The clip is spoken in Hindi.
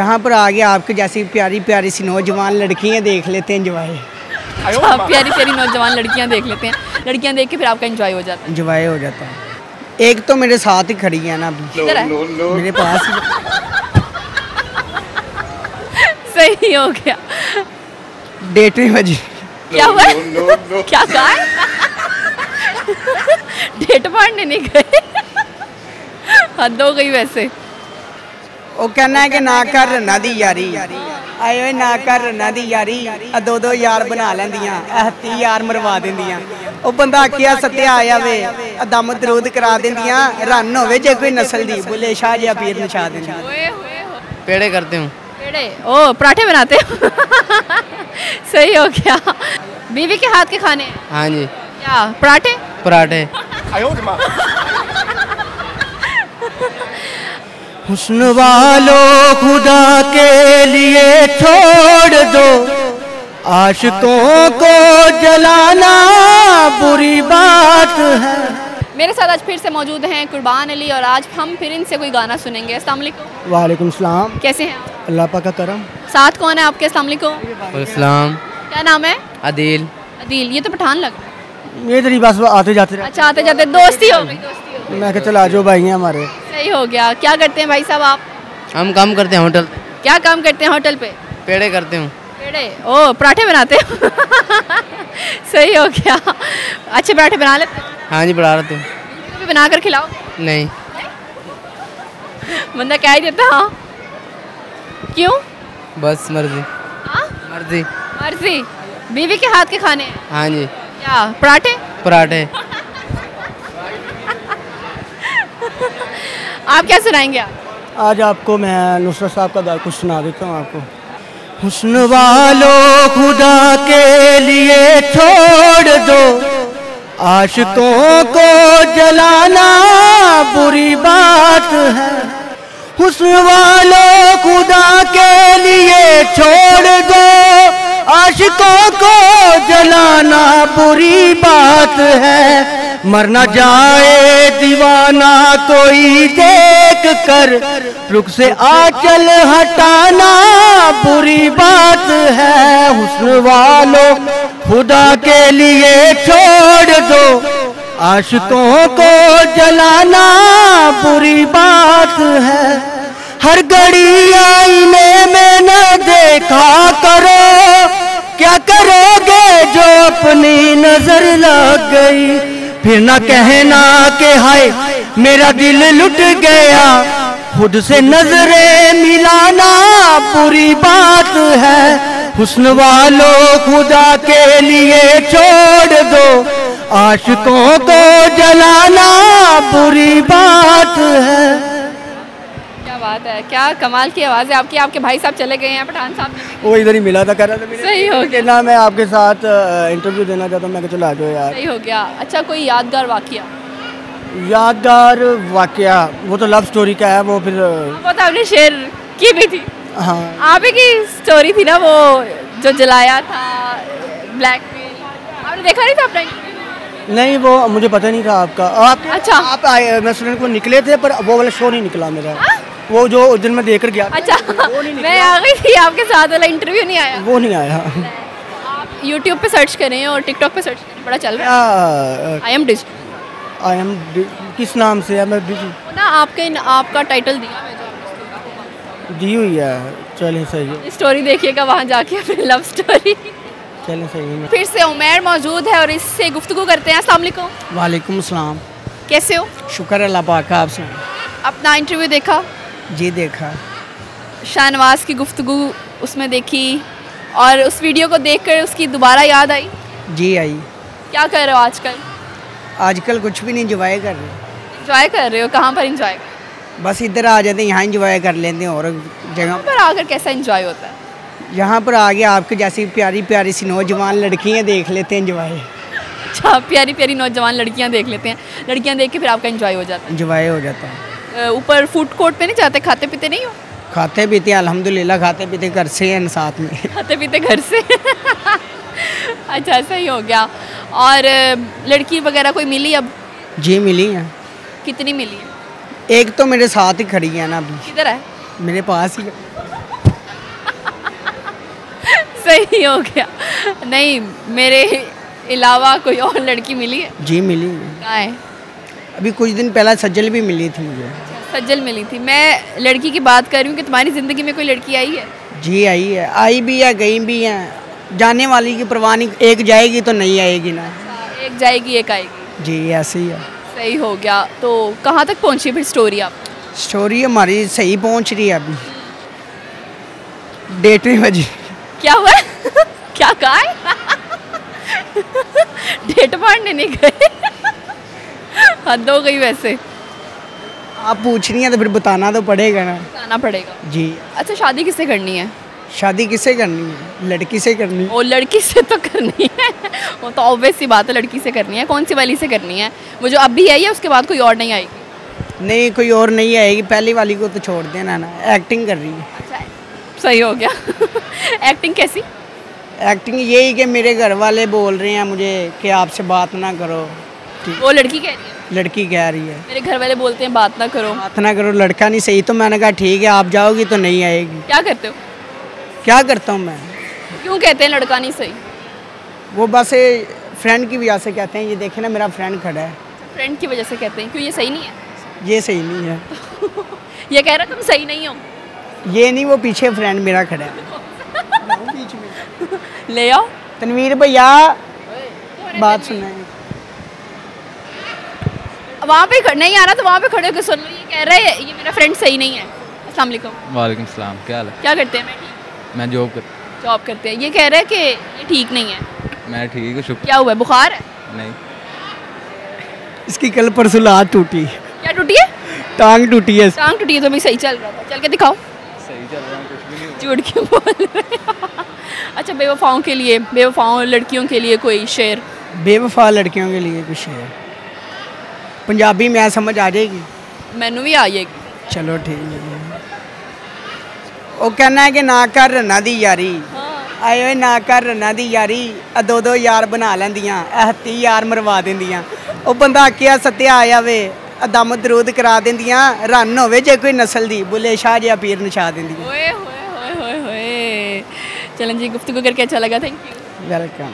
यहाँ पर आगे आपके जैसी प्यारी प्यारी सी नौजवान लड़कियाँ देख लेते हैं इंजॉय अच्छा प्यारी प्यारी नौजवान लड़कियाँ देख लेते हैं। लड़कियाँ देख के फिर आपका एंजॉय हो जाता है। इंजॉय हो जाता है। एक तो मेरे साथ ही खड़ी है ना अभी। मेरे पास ही। सही हो गया। डेटवीं बजी। क्या हुआ? क्या कहा डेट मारने नहीं गए। हद हो गई वैसे। ਉਹ ਕਹਿੰਦਾ ਹੈ ਕਿ ਨਾ ਕਰ ਰੰਨਾ ਦੀ ਯਾਰੀ ਆਏ ਓਏ ਨਾ ਕਰ ਰੰਨਾ ਦੀ ਯਾਰੀ ਆ ਦੋ ਦੋ ਯਾਰ ਬਣਾ ਲੈਂਦੀਆਂ ਇਹ ਹੱਤੀ ਯਾਰ ਮਰਵਾ ਦਿੰਦੀਆਂ ਉਹ ਬੰਦਾ ਆਖਿਆ ਸੱਤਿਆ ਆਇਆ ਵੇ ਆ ਦਮ ਦਰੂਦ ਕਰਾ ਦਿੰਦੀਆਂ ਰਨ ਹੋਵੇ ਜੇ ਕੋਈ ਨਸਲ ਦੀ ਬੁੱਲੇ ਸ਼ਾਹ ਜਿਹਾ ਪੀਰ ਨਸ਼ਾ ਦਿੰਦੀਆਂ ओए होए हो पेड़े करते हूँ पेड़े ओ पराठे बनाते हो सही हो गया बीवी के हाथ के खाने हैं। हाँ जी क्या पराठे पराठे हुस्न वालों खुदा के लिए छोड़ दो। आशिकों को जलाना बुरी बात है। मेरे साथ आज फिर से मौजूद हैं कुर्बान अली और आज हम फिर इनसे कोई गाना सुनेंगे। अस्सलाम वालेकुम। वालेकुम सलाम। कैसे हैं अल्लाह पाक का करम। साथ कौन है आपके? अस्सलाम वालेकुम। क्या नाम है? अदील अदील ये तो पठान लग रहा है। ये तरी बस आते जाते अच्छा आते जाते दोस्ती हो गई दोस्ती हो गई। मैं चल आ जाओ भाई हैं हमारे। सही हो गया। क्या करते हैं भाई साहब आप? हम काम करते हैं होटल। क्या काम करते हैं होटल पे? पेड़े करते हूँ। पेड़े? ओ पराठे बनाते हो? सही हो गया। अच्छे पराठे बना लेते हाँ? जी बना थे कभी बना कर खिलाओ। नहीं। बंदा क्या ही देता हाँ क्यों? बस मर्ज़ी। हाँ? मर्ज़ी। मर्ज़ी। बीवी के हाथ के खाने हाँ जी। क्या? पराठे? पराठे। आप क्या सुनाएँगे आप? आज आपको मैं नुसरत साहब का कुछ सुना देता हूँ आपको। हुस्न वालों खुदा के लिए छोड़ दो। आशिकों को जलाना बुरी बात है। हुस्न वालों खुदा के लिए छोड़ दो। आशिकों को जलाना बुरी बात मरना जाए दीवाना, कोई देख कर। रुख से आचल हटाना बुरी बात है, हुस्न वालों, खुदा के लिए छोड़ दो। आशिकों को जलाना बुरी बात है, हर घड़ी आईने में न देखा करो। क्या करोगे जो अपनी नज़र लग गई? फिर ना कहना के हाय, मेरा दिल लुट गया। खुद से नजरे मिलाना पूरी बात है। हुस्न वालों खुदा के लिए छोड़ दो। आशिकों को जलाना पूरी बात है। बात है। क्या कमाल की आवाज़ है आपकी। आपके भाई साहब चले गए हैं पठान साहब वो इधर ही मिला था कह रहा था मेरे- सही हो गया। कहना मैं आपके साथ इंटरव्यू देना चाहता हूँ। मैं चलो आ जाओ यार। सही हो गया। अच्छा कोई यादगार वाकया? यादगार वाकया वो तो लव स्टोरी का है वो फिर वो तो आपने शेयर की भी थी। हाँ। आप ही की स्टोरी थी ना वो जो जलाया था ब्लैक आपने देखा नहीं था अपना नहीं वो मुझे पता नहीं था आपका। आप अच्छा। आप आए मैं स्टूडेंट को निकले थे पर वो वाला शो नहीं निकला मेरा। वो जो उस दिन मैं देकर गया। अच्छा मैं आ गई थी आपके साथ वाला इंटरव्यू नहीं आया? वो नहीं आया। आप यूट्यूब पे सर्च करें और टिकटॉक पे सर्च करें बड़ा चल रहा है। I am digital I am किस नाम से है? मैं busy- ना आपके आपका टाइटल दिया है जो दी हुई है। चलें सही है। स्टोरी देखिएगा वहाँ जाके अपनी लव स्टोरी चलें सही है। फिर से उमेर मौजूद है और इससे गुफ्तगू करते हैं। अस्सलाम वालेकुम। वालेकुम सलाम। कैसे हो? शुक्र अल्लाह पाक का आपसे अपना इंटरव्यू देखा। जी देखा। शाहनवाज की गुफ्तगू उसमें देखी और उस वीडियो को देखकर उसकी दोबारा याद आई। जी आई। क्या कर रहे हो आजकल? आजकल कुछ भी नहीं इंजॉय कर रहे इंजॉय कर रहे हो? कहाँ पर इंजॉय बस इधर आ जाते हैं यहाँ इंजॉय कर लेते हैं और जगह पर आकर कैसा इंजॉय होता है? यहाँ पर आगे आपके जैसी प्यारी प्यारी सी नौजवान लड़कियाँ देख लेते हैं इंजॉय अच्छा प्यारी प्यारी नौजवान लड़कियाँ देख लेते हैं। लड़कियाँ देख के फिर आपका एंजॉय हो जाता है। इंजॉय हो जाता है। ऊपर फ़ूड कोर्ट पे नहीं जाते? खाते पीते नहीं हो? खाते पीते हैं अल्हम्दुलिल्लाह खाते पीते घर से हैं साथ में। खाते पीते घर से? अच्छा सही हो गया। और लड़की वगैरह कोई मिली अब? जी मिली हैं। कितनी मिली? है एक तो मेरे साथ ही खड़ी है ना अभी। किधर है? मेरे पास ही सही हो गया। नहीं मेरे अलावा कोई और लड़की मिली है? जी मिली कहाँ है? अभी कुछ दिन पहले सज्जल भी मिली थी मुझे। सज्जल मिली थी। मैं लड़की की बात कर रही हूँ कि तुम्हारी ज़िंदगी में कोई लड़की आई है? जी आई है। आई भी है गई भी है। जाने वाली की परवाह नहीं एक जाएगी तो नहीं आएगी ना। एक जाएगी एक आएगी। जी ऐसे ही है। सही हो गया। तो कहाँ तक पहुँची फिर स्टोरी आप? स्टोरी हमारी सही पहुँच रही है अभी। डेटवें बजे। क्या हुआ? क्या कहा डेट मारने नहीं गए। हद हो गई वैसे। आप पूछ रही हैं तो फिर बताना तो पड़ेगा ना। बताना पड़ेगा। जी। अच्छा शादी किससे करनी है? शादी किससे करनी है? लड़की से करनी है। वो लड़की से तो करनी है। वो तो ऑब्वियस सी बात है लड़की से करनी है। कौन सी वाली से करनी है? वो जो अभी आई है उसके बाद कोई और नहीं आएगी। नहीं कोई और नहीं आएगी। पहली वाली को तो छोड़ देना ना। एक्टिंग कर रही है। अच्छा सही हो गया। एक्टिंग कैसी? एक्टिंग यही कि मेरे घर वाले बोल रहे हैं मुझे कि आपसे बात ना करो। वो लड़की कह रही है। लड़की कह रही है। मेरे घर वाले बोलते हैं बात ना करो। बात ना करो लड़का नहीं सही। तो मैंने कहा ठीक है आप जाओगी तो नहीं आएगी। क्या करते हो? क्या करता हूँ मैं? क्यों कहते हैं लड़का नहीं सही? वो बस फ्रेंड की वजह से कहते हैं ये देखे ना मेरा फ्रेंड खड़ा है। फ्रेंड की वजह से कहते हैं क्यों ये सही नहीं है? ये सही नहीं है। ये कह रहा तुम सही नहीं हो। ये नहीं वो पीछे फ्रेंड मेरा खड़ा है। ले आओ। तनवीर भैया बात सुनाए वहाँ पे ख- नहीं आ रहा तो वहाँ पे खड़े होकर सुन लो ये कह रहा है ये मेरा फ्रेंड सही नहीं है। अस्सलाम वालेकुम वालेकुम सलाम क्या हाल है? क्या करते हैं? मैं ठीक मैं जॉब कर जॉब करते हैं। ये कह रहा है कि ये ठीक नहीं है। मैं ठीक हूँ शुक्र क्या हुआ है? बुखार है? नहीं। इसकी कल परसों लात टूटी। क्या टूटी है? टांग टूटी है। टांग टूटी है तो भी सही चल रहा था। चल के दिखाओ। सही चल रहा हूँ कुछ भी नहीं झूठ क्यों बोल रहे अच्छा बेवफाओं के लिए बेवफाओं लड़कियों के लिए कोई शेर। बेवफा लड़कियों के लिए कुछ ਪੰਜਾਬੀ ਮੈਂ ਸਮਝ ਆ ਜਾਏਗੀ। ਮੈਨੂੰ ਵੀ ਆ ਜਾਏਗੀ। ਚਲੋ ਠੀਕ ਹੈ ਉਹ ਕਹਿੰਦਾ ਕਿ ਨਾ ਕਰ ਰੰਨਾ ਦੀ ਯਾਰੀ। ਆਏ ਨਾ ਕਰ ਰੰਨਾ ਦੀ ਯਾਰੀ ਆ ਦੋ ਦੋ ਯਾਰ ਬਣਾ ਲੈਂਦੀਆਂ ਇਹ 30 ਯਾਰ ਮਰਵਾ ਦਿੰਦੀਆਂ। ਉਹ ਬੰਦਾ ਆਕਿਆ ਸਤਿਆ ਆ ਜਾਵੇ ਆ ਦਮ ਦਰੂਦ ਕਰਾ ਦਿੰਦੀਆਂ ਰਨ ਹੋਵੇ ਜੇ ਕੋਈ ਨਸਲ ਦੀ ਬੁੱਲੇ ਸ਼ਾਹ ਜਿਹਾ ਪੀਰ ਨਛਾ ਦਿੰਦੀਆਂ। ਓਏ ਹੋਏ ਹੋਏ ਹੋਏ ਹੋਏ। ਚਲੋ ਜੀ ਗੁਫ਼ਤਗੂ ਕਰਕੇ ਅੱਛਾ ਲੱਗਾ ਥੈਂਕ ਯੂ ਵੈਲਕਮ